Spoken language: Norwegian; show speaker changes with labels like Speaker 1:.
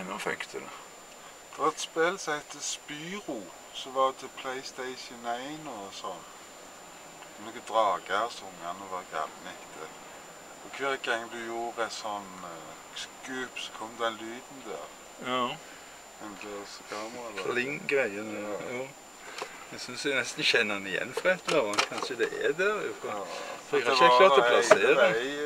Speaker 1: Nei, nå fikk du det.
Speaker 2: Det var et spill som heter Spyro, som var til PlayStation 1 og sånn. Noen drager som ungene var galne etter. Og hver gang du gjorde et sånn uh, skup, så kom den lyden der.
Speaker 1: Ja.
Speaker 2: Den der kameraet.
Speaker 1: Pling-greiene.
Speaker 2: Ja.
Speaker 1: Jo. Jeg syns jeg nesten kjenner den igjen fra et eller annet. Kanskje det er der? jo.
Speaker 2: Ja.
Speaker 1: For jeg har ikke klart å plassere.
Speaker 2: Det var ei